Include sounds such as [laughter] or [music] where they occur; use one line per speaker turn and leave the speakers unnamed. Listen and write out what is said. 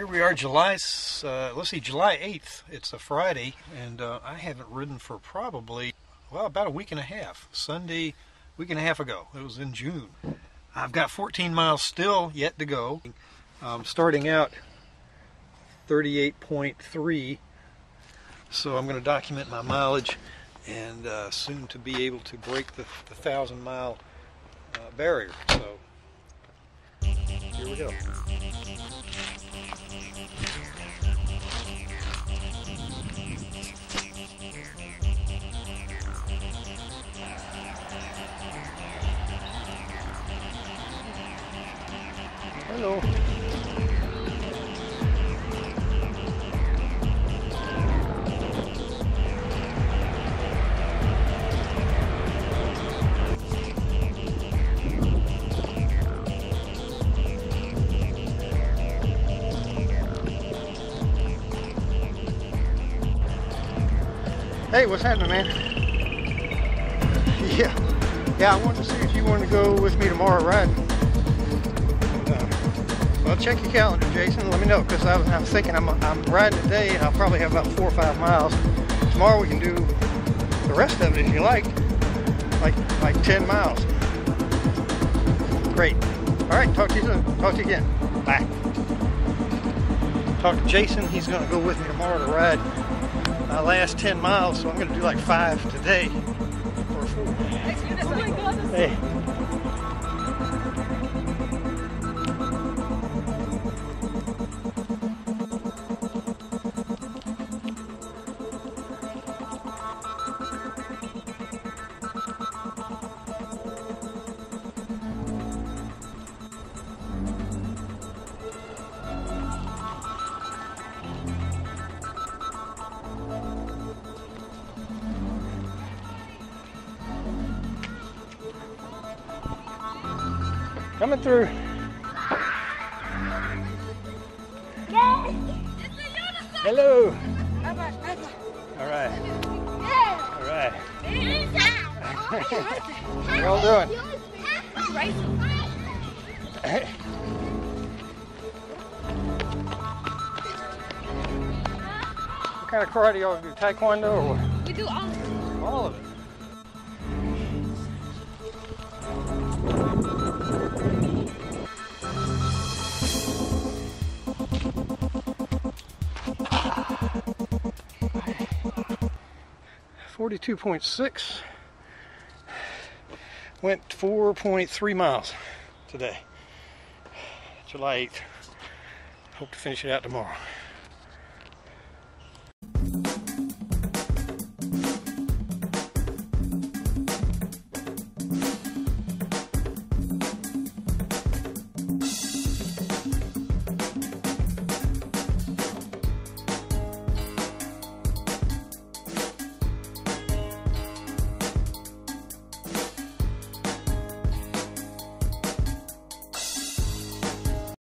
here we are, July, uh, let's see, July 8th. It's a Friday, and uh, I haven't ridden for probably, well, about a week and a half. Sunday, week and a half ago. It was in June. I've got 14 miles still yet to go. Um, starting out 38.3, so I'm going to document my mileage and uh, soon to be able to break the, the thousand mile uh, barrier. So here we go. Hello. Hey, what's happening, man? [laughs] Yeah, yeah. I wanted to see if you wanted to go with me tomorrow riding. Well, check your calendar, Jason. Let me know because I was, I was thinking I'm, I'm riding today, and I'll probably have about four or five miles. Tomorrow we can do the rest of it if you like, like like 10 miles. Great. All right. Talk to you soon. Talk to you again. Bye. Talk to Jason. He's going to go with me tomorrow to ride my last 10 miles, so I'm going to do like five today or four. Oh hey. Coming through. Hello. All right. All right. How y'all doing? What kind of karate do y'all do? Taekwondo or what?
We do all. of it.
All of it. Forty-two point six. Went four point three miles today. July eighth. Hope to finish it out tomorrow.